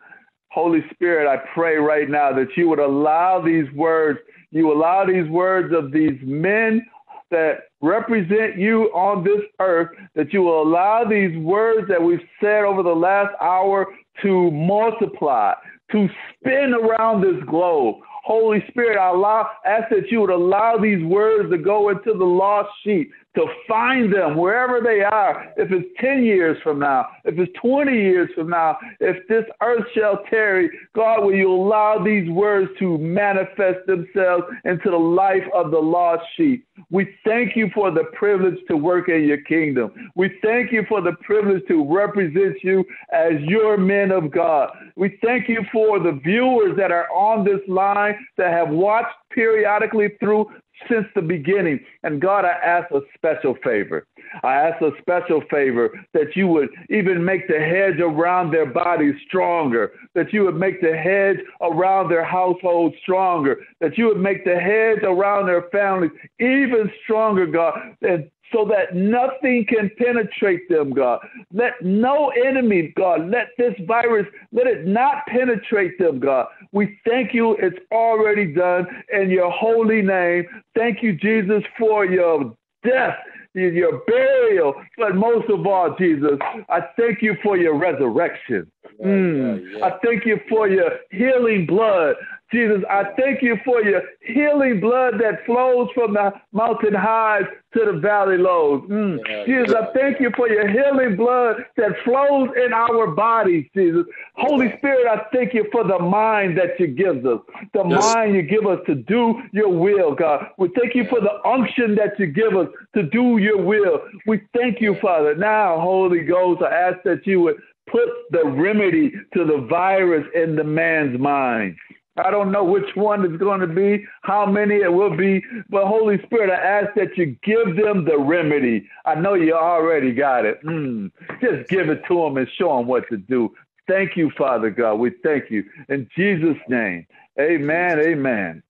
Holy Spirit, I pray right now that you would allow these words, you allow these words of these men that represent you on this earth, that you will allow these words that we've said over the last hour to multiply, to spin around this globe. Holy Spirit, I allow, ask that you would allow these words to go into the lost sheep, to find them wherever they are. If it's 10 years from now, if it's 20 years from now, if this earth shall tarry, God, will you allow these words to manifest themselves into the life of the lost sheep? We thank you for the privilege to work in your kingdom. We thank you for the privilege to represent you as your men of God. We thank you for the viewers that are on this line that have watched periodically through since the beginning. And God, I ask a special favor. I ask a special favor that you would even make the hedge around their bodies stronger, that you would make the hedge around their household stronger, that you would make the hedge around their families even stronger, God, and so that nothing can penetrate them, God. Let no enemy, God, let this virus, let it not penetrate them, God. We thank you. It's already done in your holy name. Thank you, Jesus, for your death your burial, but most of all, Jesus, I thank you for your resurrection. Mm. I thank you for your healing blood. Jesus, I thank you for your healing blood that flows from the mountain highs to the valley lows. Mm. Yeah, Jesus, yeah, I thank you for your healing blood that flows in our bodies, Jesus. Holy Spirit, I thank you for the mind that you give us, the yes. mind you give us to do your will, God. We thank you for the unction that you give us to do your will. We thank you, Father. Now, Holy Ghost, I ask that you would put the remedy to the virus in the man's mind. I don't know which one is going to be, how many it will be, but Holy Spirit, I ask that you give them the remedy. I know you already got it. Mm. Just give it to them and show them what to do. Thank you, Father God. We thank you. In Jesus' name, amen, amen.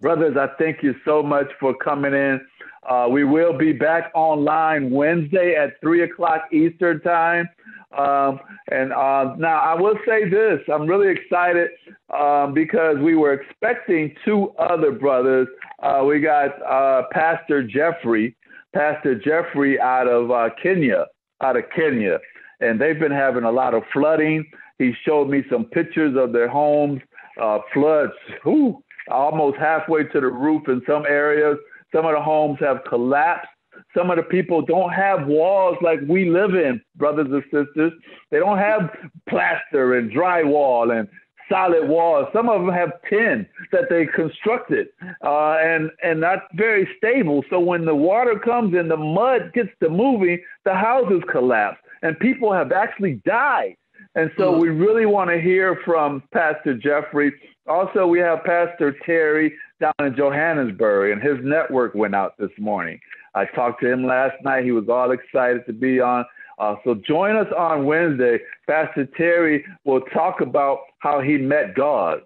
Brothers, I thank you so much for coming in. Uh, we will be back online Wednesday at 3 o'clock Eastern Time. Um, and uh, now I will say this I'm really excited um, because we were expecting two other brothers. Uh, we got uh, Pastor Jeffrey, Pastor Jeffrey out of uh, Kenya, out of Kenya. And they've been having a lot of flooding. He showed me some pictures of their homes, uh, floods, whew, almost halfway to the roof in some areas. Some of the homes have collapsed. Some of the people don't have walls like we live in, brothers and sisters. They don't have plaster and drywall and solid walls. Some of them have tin that they constructed, uh, and and not very stable. So when the water comes and the mud gets to moving, the houses collapse, and people have actually died. And so we really want to hear from Pastor Jeffrey. Also, we have Pastor Terry down in Johannesburg, and his network went out this morning. I talked to him last night. He was all excited to be on. Uh, so join us on Wednesday. Pastor Terry will talk about how he met God,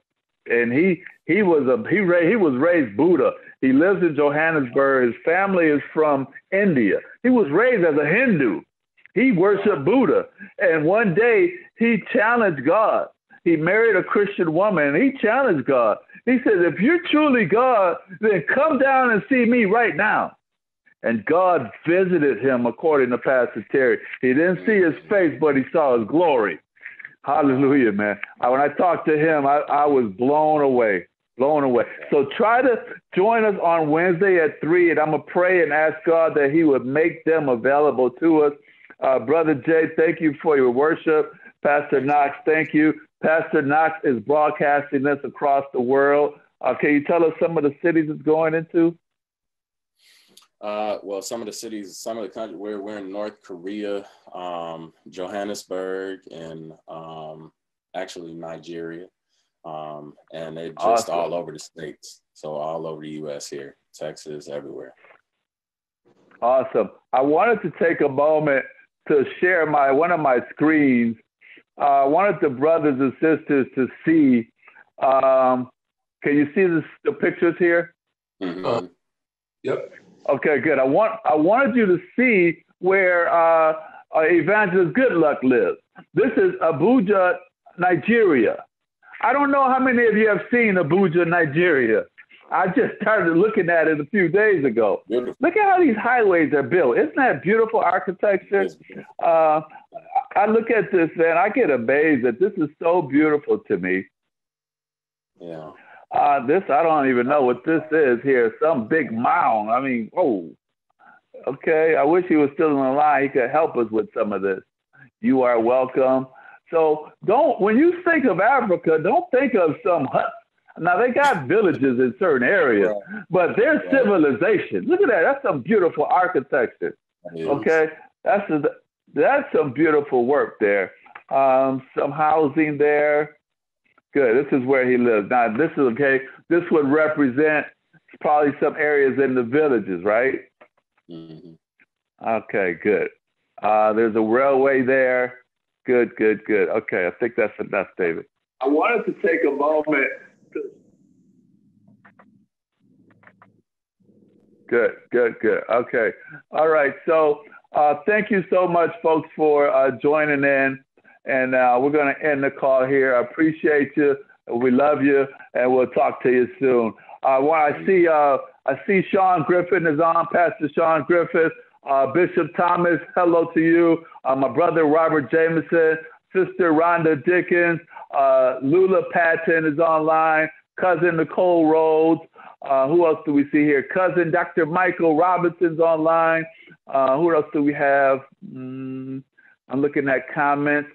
and he he was a he ra- he was raised Buddha. He lives in Johannesburg. His family is from India. He was raised as a Hindu. He worshiped Buddha, and one day he challenged God. He married a Christian woman, and he challenged God. He says, "If you're truly God, then come down and see me right now." And God visited him according to Pastor Terry. He didn't see his face, but he saw his glory. Hallelujah, man. When I talked to him, I, I was blown away, blown away. So try to join us on Wednesday at 3, and I'm going to pray and ask God that he would make them available to us. Uh, Brother Jay, thank you for your worship. Pastor Knox, thank you. Pastor Knox is broadcasting this across the world. Uh, can you tell us some of the cities it's going into? Uh, well, some of the cities, some of the country, we're, we're in North Korea, um, Johannesburg, and um, actually Nigeria. Um, and they're just awesome. all over the states. So all over the U.S. here, Texas, everywhere. Awesome. I wanted to take a moment to share my one of my screens. Uh, I wanted the brothers and sisters to see. Um, can you see this, the pictures here? Mm-hmm. Uh, yep. Okay, good. I want I wanted you to see where uh, uh, Evangelist Goodluck lives. This is Abuja, Nigeria. I don't know how many of you have seen Abuja, Nigeria. I just started looking at it a few days ago. Beautiful. Look at how these highways are built. Isn't that beautiful architecture? Uh, I look at this and I get amazed that this is so beautiful to me. Yeah. Uh, this, I don't even know what this is here. Some big mound. I mean, oh, okay. I wish he was still in the line. He could help us with some of this. You are welcome. So don't, when you think of Africa, don't think of some hut. Now they got villages in certain areas, but their civilization. Look at that. That's some beautiful architecture. Okay, that's a, that's some beautiful work there. Um, some housing there. Good. This is where he lives. Now, this is okay. This would represent probably some areas in the villages, right? Mm-hmm. Okay, good. Uh, there's a railway there. Good, good, good. Okay, I think that's enough, David. I wanted to take a moment. To... Good, good, good. Okay. All right. So uh, thank you so much, folks, for uh, joining in. And uh, we're going to end the call here. I appreciate you. We love you, and we'll talk to you soon. Uh, well, I see, uh, I see Sean Griffin is on, Pastor Sean Griffith. Uh, Bishop Thomas, hello to you. Uh, my brother Robert Jameson, Sister Rhonda Dickens, uh, Lula Patton is online, cousin Nicole Rhodes. Uh, who else do we see here? Cousin Dr. Michael Robinson's online. Who else do we have? Mm, I'm looking at comments.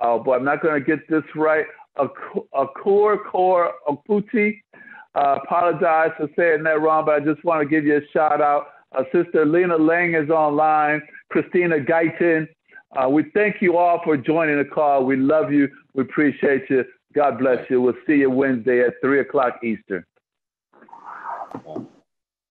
Oh, but I'm not going to get this right. Akur Kor Okuti. Uh, apologize for saying that wrong, but I just want to give you a shout out. Uh, Sister Lena Lang is online. Christina Guyton. Uh, we thank you all for joining the call. We love you. We appreciate you. God bless you. We'll see you Wednesday at 3 o'clock Eastern.